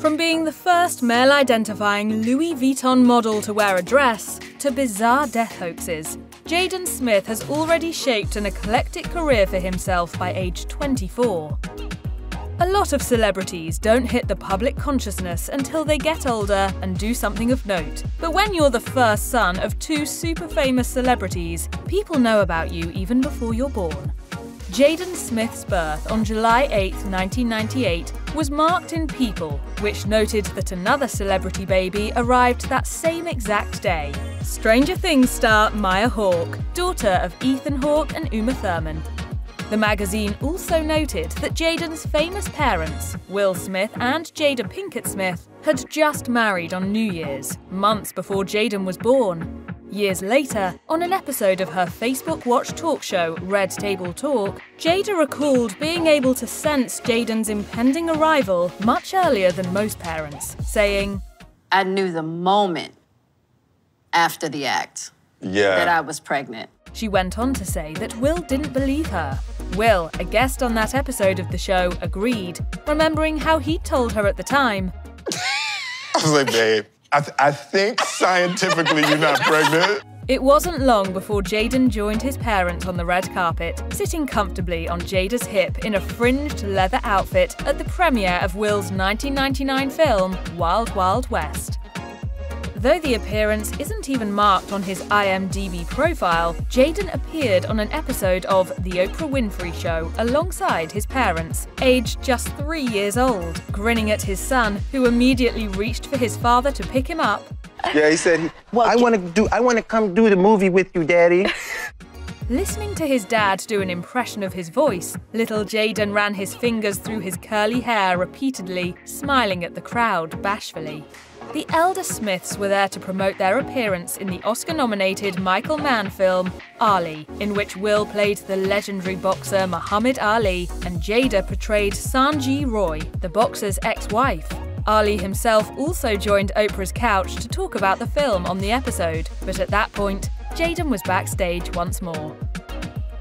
From being the first male identifying Louis Vuitton model to wear a dress, to bizarre death hoaxes, Jaden Smith has already shaped an eclectic career for himself by age 24. A lot of celebrities don't hit the public consciousness until they get older and do something of note. But when you're the first son of two super famous celebrities, people know about you even before you're born. Jaden Smith's birth on July 8, 1998, was marked in People, which noted that another celebrity baby arrived that same exact day. Stranger Things star Maya Hawke, daughter of Ethan Hawke and Uma Thurman. The magazine also noted that Jaden's famous parents, Will Smith and Jada Pinkett Smith, had just married on New Year's, months before Jaden was born. Years later, on an episode of her Facebook Watch talk show, Red Table Talk, Jada recalled being able to sense Jaden's impending arrival much earlier than most parents, saying, I knew the moment after the act Yeah. that I was pregnant. She went on to say that Will didn't believe her. Will, a guest on that episode of the show, agreed, remembering how he told her at the time, I was like, babe, I, th- I think scientifically you're not pregnant. It wasn't long before Jaden joined his parents on the red carpet, sitting comfortably on Jada's hip in a fringed leather outfit at the premiere of Will's 1999 film, Wild Wild West. Though the appearance isn't even marked on his IMDb profile, Jaden appeared on an episode of The Oprah Winfrey Show alongside his parents, aged just three years old, grinning at his son, who immediately reached for his father to pick him up Yeah, he said, he, I want to do. I want to come do the movie with you, Daddy. Listening to his dad do an impression of his voice, little Jaden ran his fingers through his curly hair repeatedly, smiling at the crowd bashfully. The elder Smiths were there to promote their appearance in the Oscar nominated Michael Mann film, Ali, in which Will played the legendary boxer Muhammad Ali and Jada portrayed Sonji Roy, the boxer's ex wife. Ali himself also joined Oprah's couch to talk about the film on the episode, but at that point, Jaden was backstage once more.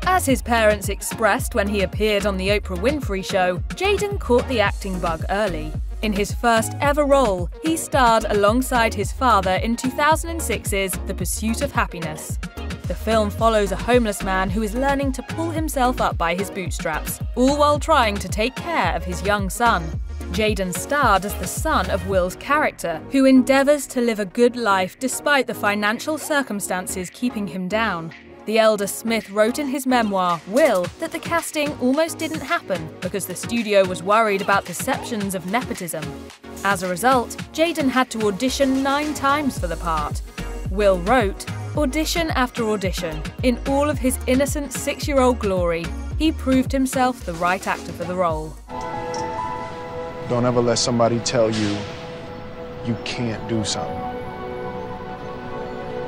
As his parents expressed when he appeared on The Oprah Winfrey Show, Jaden caught the acting bug early. In his first ever role, he starred alongside his father in 2006's The Pursuit of Happiness. The film follows a homeless man who is learning to pull himself up by his bootstraps, all while trying to take care of his young son. Jaden starred as the son of Will's character, who endeavours to live a good life despite the financial circumstances keeping him down. The elder Smith wrote in his memoir, Will, that the casting almost didn't happen because the studio was worried about perceptions of nepotism. As a result, Jaden had to audition nine times for the part. Will wrote, Audition after audition, in all of his innocent six year old glory, he proved himself the right actor for the role. Don't ever let somebody tell you you can't do something.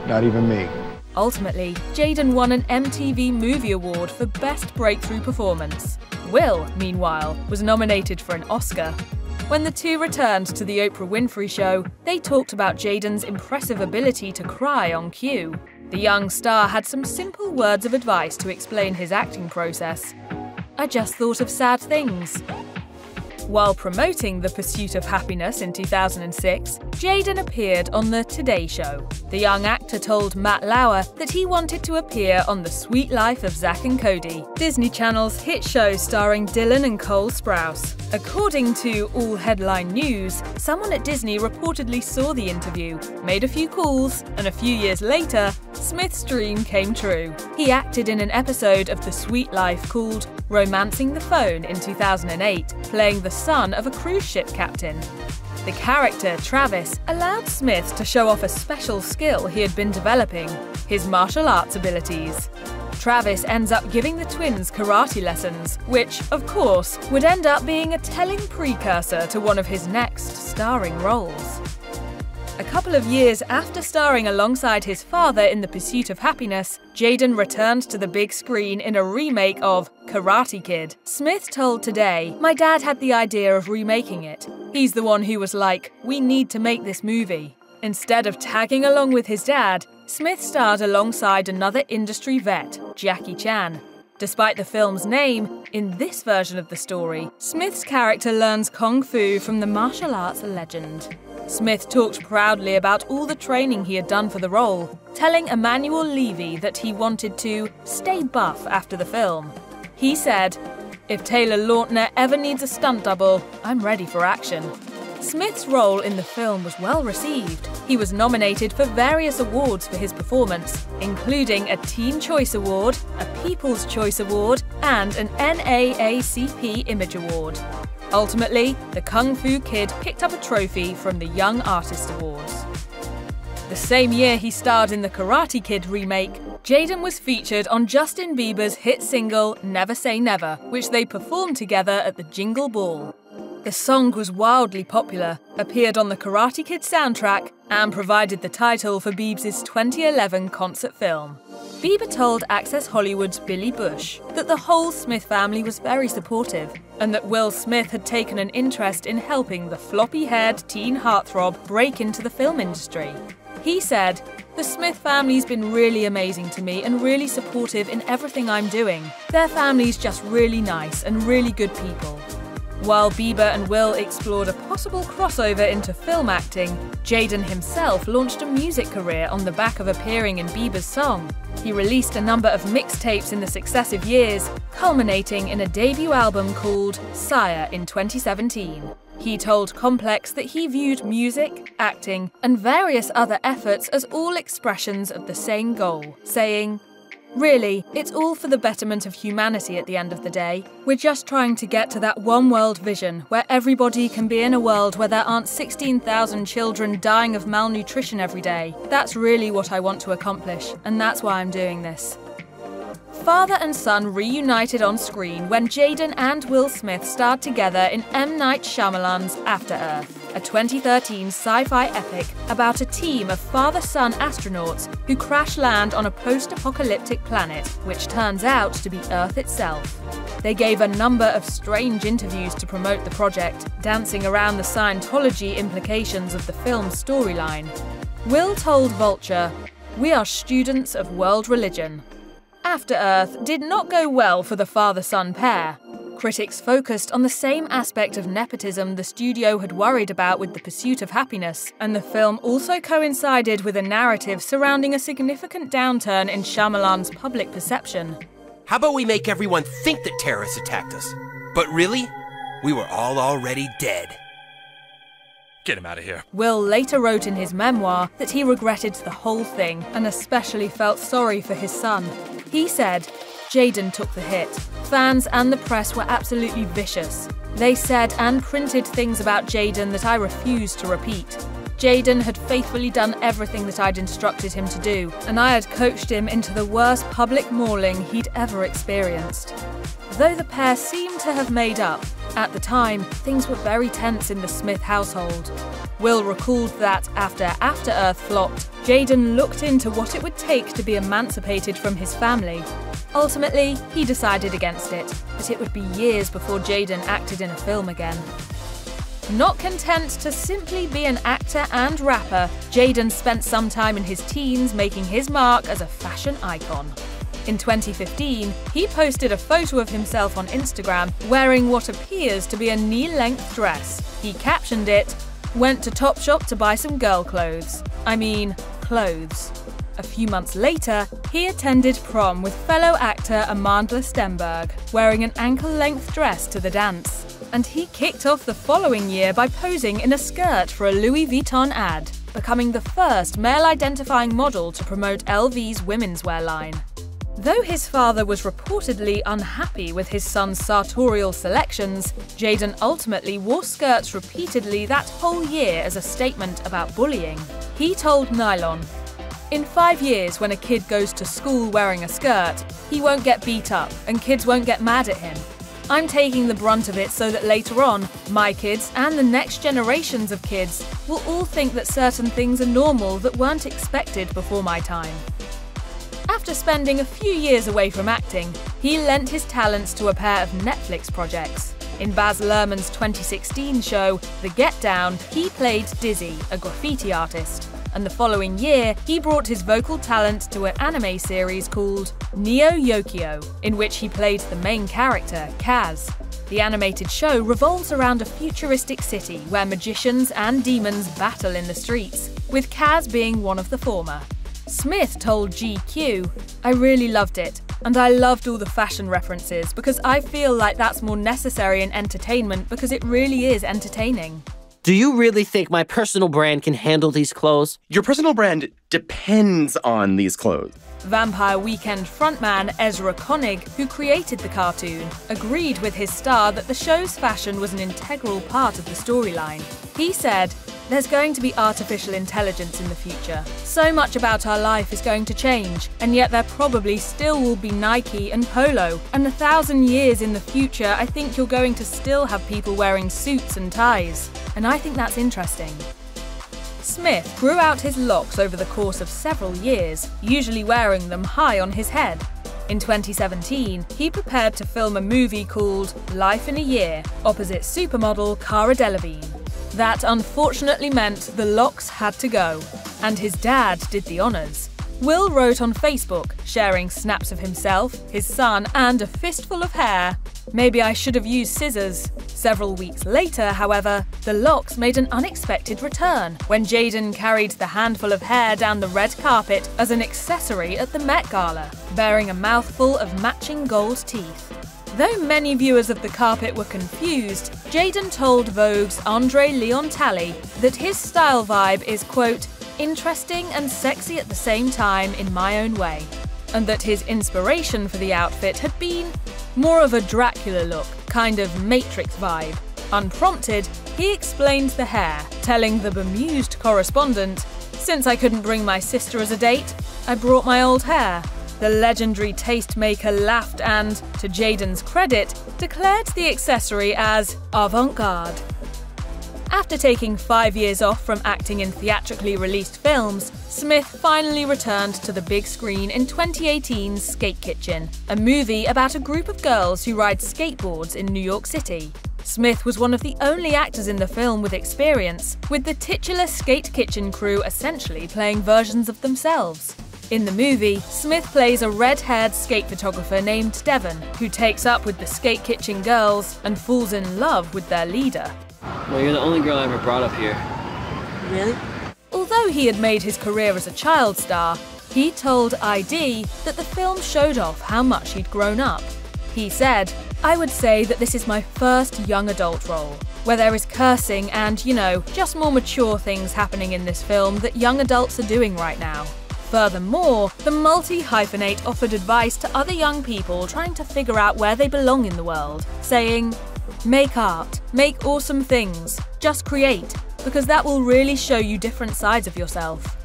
Not even me. Ultimately, Jaden won an MTV Movie Award for Best Breakthrough Performance. Will, meanwhile, was nominated for an Oscar. When the two returned to the Oprah Winfrey Show, they talked about Jaden's impressive ability to cry on cue. The young star had some simple words of advice to explain his acting process. I just thought of sad things. While promoting The Pursuit of Happiness in 2006, Jaden appeared on The Today Show. The young actor told Matt Lauer that he wanted to appear on The Sweet Life of Zack and Cody, Disney Channel's hit show starring Dylan and Cole Sprouse. According to All Headline News, someone at Disney reportedly saw the interview, made a few calls, and a few years later, Smith's dream came true. He acted in an episode of The Sweet Life called Romancing the Phone in 2008, playing the son of a cruise ship captain. The character, Travis, allowed Smith to show off a special skill he had been developing his martial arts abilities. Travis ends up giving the twins karate lessons, which, of course, would end up being a telling precursor to one of his next starring roles. A couple of years after starring alongside his father in The Pursuit of Happiness, Jaden returned to the big screen in a remake of Karate Kid. Smith told Today, My dad had the idea of remaking it. He's the one who was like, We need to make this movie. Instead of tagging along with his dad, Smith starred alongside another industry vet, Jackie Chan. Despite the film's name, in this version of the story, Smith's character learns kung fu from the martial arts legend. Smith talked proudly about all the training he had done for the role, telling Emanuel Levy that he wanted to stay buff after the film. He said, If Taylor Lautner ever needs a stunt double, I'm ready for action. Smith's role in the film was well received. He was nominated for various awards for his performance, including a Teen Choice Award, a People's Choice Award, and an NAACP Image Award. Ultimately, the Kung Fu Kid picked up a trophy from the Young Artist Awards. The same year he starred in the Karate Kid remake, Jaden was featured on Justin Bieber's hit single Never Say Never, which they performed together at the Jingle Ball. The song was wildly popular, appeared on the Karate Kid soundtrack, and provided the title for Biebs' 2011 concert film. Bieber told Access Hollywood's Billy Bush that the whole Smith family was very supportive, and that Will Smith had taken an interest in helping the floppy haired teen heartthrob break into the film industry. He said, The Smith family's been really amazing to me and really supportive in everything I'm doing. Their family's just really nice and really good people. While Bieber and Will explored a possible crossover into film acting, Jaden himself launched a music career on the back of appearing in Bieber's song. He released a number of mixtapes in the successive years, culminating in a debut album called Sire in 2017. He told Complex that he viewed music, acting, and various other efforts as all expressions of the same goal, saying, Really, it's all for the betterment of humanity at the end of the day. We're just trying to get to that one world vision where everybody can be in a world where there aren't 16,000 children dying of malnutrition every day. That's really what I want to accomplish, and that's why I'm doing this. Father and son reunited on screen when Jaden and Will Smith starred together in M. Night Shyamalan's After Earth a 2013 sci fi epic about a team of father son astronauts who crash land on a post apocalyptic planet, which turns out to be Earth itself. They gave a number of strange interviews to promote the project, dancing around the Scientology implications of the film's storyline. Will told Vulture, We are students of world religion. After Earth did not go well for the father son pair. Critics focused on the same aspect of nepotism the studio had worried about with The Pursuit of Happiness, and the film also coincided with a narrative surrounding a significant downturn in Shyamalan's public perception. How about we make everyone think that terrorists attacked us? But really, we were all already dead. Get him out of here. Will later wrote in his memoir that he regretted the whole thing and especially felt sorry for his son. He said, Jaden took the hit. Fans and the press were absolutely vicious. They said and printed things about Jaden that I refused to repeat. Jaden had faithfully done everything that I'd instructed him to do, and I had coached him into the worst public mauling he'd ever experienced. Though the pair seemed to have made up, at the time, things were very tense in the Smith household. Will recalled that after After Earth flopped, Jaden looked into what it would take to be emancipated from his family. Ultimately, he decided against it, but it would be years before Jaden acted in a film again. Not content to simply be an actor and rapper, Jaden spent some time in his teens making his mark as a fashion icon. In 2015, he posted a photo of himself on Instagram wearing what appears to be a knee length dress. He captioned it, Went to Topshop to buy some girl clothes. I mean, clothes. A few months later, he attended prom with fellow actor Amandla Stenberg, wearing an ankle length dress to the dance. And he kicked off the following year by posing in a skirt for a Louis Vuitton ad, becoming the first male identifying model to promote LV's women's wear line. Though his father was reportedly unhappy with his son's sartorial selections, Jaden ultimately wore skirts repeatedly that whole year as a statement about bullying. He told Nylon, in five years, when a kid goes to school wearing a skirt, he won't get beat up and kids won't get mad at him. I'm taking the brunt of it so that later on, my kids and the next generations of kids will all think that certain things are normal that weren't expected before my time. After spending a few years away from acting, he lent his talents to a pair of Netflix projects. In Baz Luhrmann's 2016 show, The Get Down, he played Dizzy, a graffiti artist. and the following year, he brought his vocal talent to an anime series called Neo Yokio, in which he played the main character, Kaz. The animated show revolves around a futuristic city where magicians and demons battle in the streets, with Kaz being one of the former. Smith told GQ, I really loved it, and I loved all the fashion references because I feel like that's more necessary in entertainment because it really is entertaining. Do you really think my personal brand can handle these clothes? Your personal brand depends on these clothes. Vampire Weekend frontman Ezra Koenig, who created the cartoon, agreed with his star that the show's fashion was an integral part of the storyline. He said, there's going to be artificial intelligence in the future. So much about our life is going to change, and yet there probably still will be Nike and Polo. And a thousand years in the future, I think you're going to still have people wearing suits and ties. And I think that's interesting. Smith grew out his locks over the course of several years, usually wearing them high on his head. In 2017, he prepared to film a movie called Life in a Year opposite supermodel Cara Delevingne. That unfortunately meant the locks had to go, and his dad did the honours. Will wrote on Facebook, sharing snaps of himself, his son, and a fistful of hair. Maybe I should have used scissors. Several weeks later, however, the locks made an unexpected return when Jaden carried the handful of hair down the red carpet as an accessory at the Met Gala, bearing a mouthful of matching gold teeth. Though many viewers of the carpet were confused, Jaden told Vogue's Andre Leon Talley that his style vibe is, quote, interesting and sexy at the same time in my own way, and that his inspiration for the outfit had been more of a Dracula look, kind of Matrix vibe. Unprompted, he explained the hair, telling the bemused correspondent, Since I couldn't bring my sister as a date, I brought my old hair. The legendary tastemaker laughed and, to Jaden's credit, declared the accessory as avant garde. After taking five years off from acting in theatrically released films, Smith finally returned to the big screen in 2018's Skate Kitchen, a movie about a group of girls who ride skateboards in New York City. Smith was one of the only actors in the film with experience, with the titular Skate Kitchen crew essentially playing versions of themselves. In the movie, Smith plays a red haired skate photographer named Devon, who takes up with the Skate Kitchen girls and falls in love with their leader. Well, you're the only girl I ever brought up here. Really? Although he had made his career as a child star, he told ID that the film showed off how much he'd grown up. He said, I would say that this is my first young adult role, where there is cursing and, you know, just more mature things happening in this film that young adults are doing right now. Furthermore, the multi hyphenate offered advice to other young people trying to figure out where they belong in the world, saying, Make art, make awesome things, just create, because that will really show you different sides of yourself.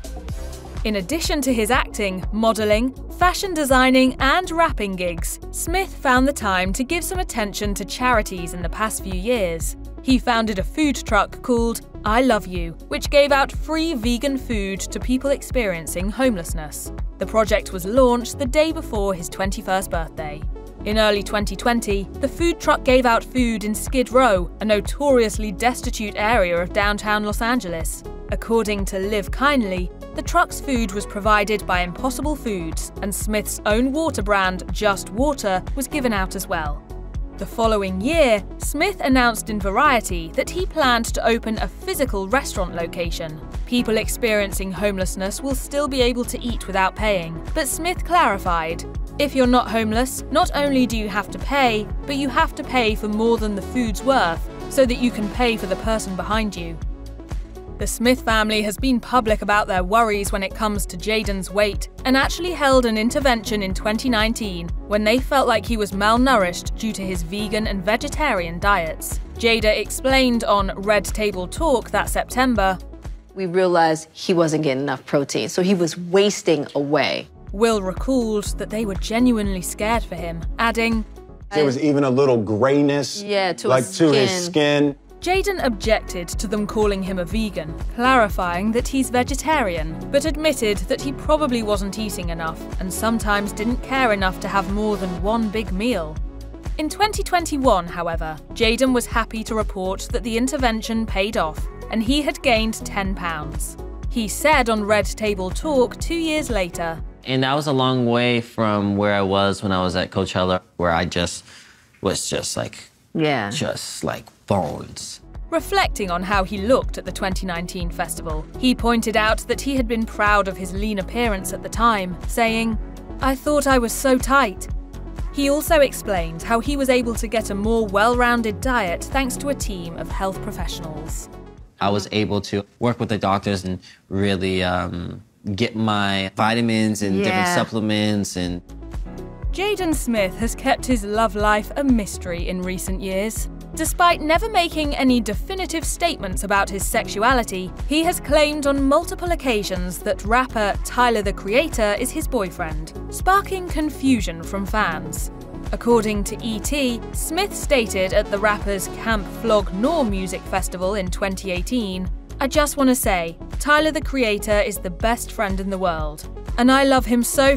In addition to his acting, modelling, fashion designing, and rapping gigs, Smith found the time to give some attention to charities in the past few years. He founded a food truck called I Love You, which gave out free vegan food to people experiencing homelessness. The project was launched the day before his 21st birthday. In early 2020, the food truck gave out food in Skid Row, a notoriously destitute area of downtown Los Angeles. According to Live Kindly, the truck's food was provided by Impossible Foods, and Smith's own water brand, Just Water, was given out as well. The following year, Smith announced in Variety that he planned to open a physical restaurant location. People experiencing homelessness will still be able to eat without paying, but Smith clarified if you're not homeless, not only do you have to pay, but you have to pay for more than the food's worth so that you can pay for the person behind you. The Smith family has been public about their worries when it comes to Jaden's weight and actually held an intervention in 2019 when they felt like he was malnourished due to his vegan and vegetarian diets. Jada explained on Red Table Talk that September We realized he wasn't getting enough protein, so he was wasting away. Will recalled that they were genuinely scared for him, adding, There was even a little grayness, Yeah, to like his to his skin. Jaden objected to them calling him a vegan, clarifying that he's vegetarian, but admitted that he probably wasn't eating enough and sometimes didn't care enough to have more than one big meal. In 2021, however, Jaden was happy to report that the intervention paid off and he had gained 10 pounds. He said on Red Table Talk two years later. And that was a long way from where I was when I was at Coachella, where I just was just like, yeah, just like bones. Reflecting on how he looked at the 2019 festival, he pointed out that he had been proud of his lean appearance at the time, saying, I thought I was so tight. He also explained how he was able to get a more well rounded diet thanks to a team of health professionals. I was able to work with the doctors and really um, get my vitamins and yeah. different supplements and Jaden Smith has kept his love life a mystery in recent years. Despite never making any definitive statements about his sexuality, he has claimed on multiple occasions that rapper Tyler the Creator is his boyfriend, sparking confusion from fans. According to ET, Smith stated at the rapper's Camp Flog Gnaw Music Festival in 2018 I just want to say, Tyler the Creator is the best friend in the world, and I love him so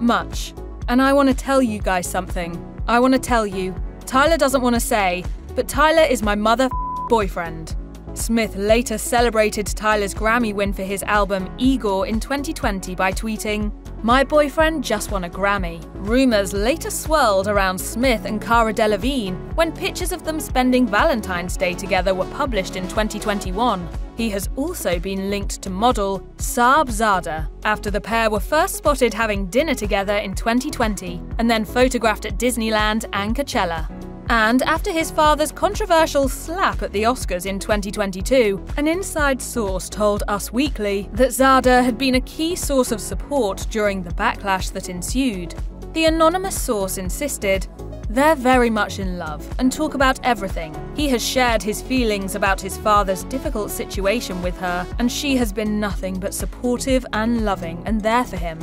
much. And I want to tell you guys something. I want to tell you. Tyler doesn't want to say, but Tyler is my mother boyfriend. Smith later celebrated Tyler's Grammy win for his album Igor in 2020 by tweeting, My boyfriend just won a Grammy. Rumours later swirled around Smith and Cara Delevingne when pictures of them spending Valentine's Day together were published in 2021. He has also been linked to model Sab Zada after the pair were first spotted having dinner together in 2020 and then photographed at Disneyland and Coachella. And after his father's controversial slap at the Oscars in 2022, an inside source told Us Weekly that Zada had been a key source of support during the backlash that ensued. The anonymous source insisted they're very much in love and talk about everything. He has shared his feelings about his father's difficult situation with her, and she has been nothing but supportive and loving and there for him.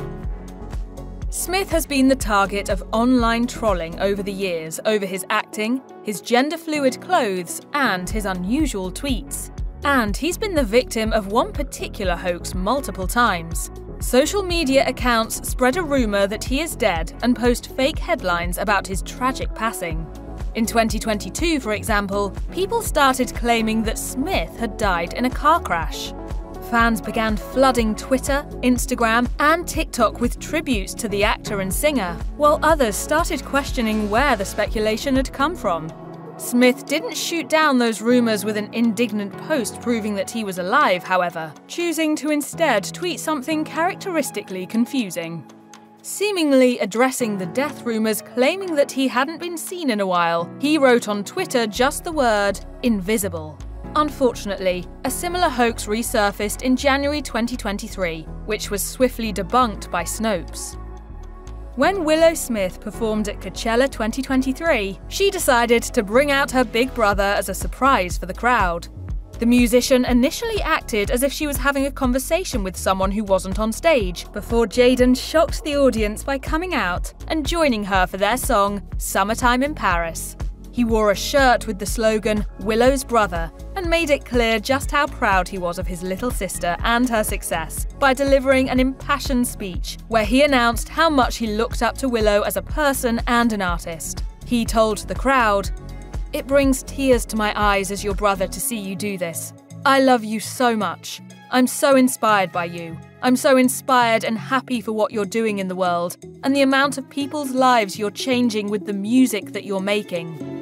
Smith has been the target of online trolling over the years over his acting, his gender fluid clothes, and his unusual tweets. And he's been the victim of one particular hoax multiple times. Social media accounts spread a rumour that he is dead and post fake headlines about his tragic passing. In 2022, for example, people started claiming that Smith had died in a car crash. Fans began flooding Twitter, Instagram, and TikTok with tributes to the actor and singer, while others started questioning where the speculation had come from. Smith didn't shoot down those rumours with an indignant post proving that he was alive, however, choosing to instead tweet something characteristically confusing. Seemingly addressing the death rumours claiming that he hadn't been seen in a while, he wrote on Twitter just the word invisible. Unfortunately, a similar hoax resurfaced in January 2023, which was swiftly debunked by Snopes. When Willow Smith performed at Coachella 2023, she decided to bring out her big brother as a surprise for the crowd. The musician initially acted as if she was having a conversation with someone who wasn't on stage, before Jaden shocked the audience by coming out and joining her for their song Summertime in Paris. He wore a shirt with the slogan Willow's Brother and made it clear just how proud he was of his little sister and her success by delivering an impassioned speech where he announced how much he looked up to Willow as a person and an artist. He told the crowd, It brings tears to my eyes as your brother to see you do this. I love you so much. I'm so inspired by you. I'm so inspired and happy for what you're doing in the world and the amount of people's lives you're changing with the music that you're making.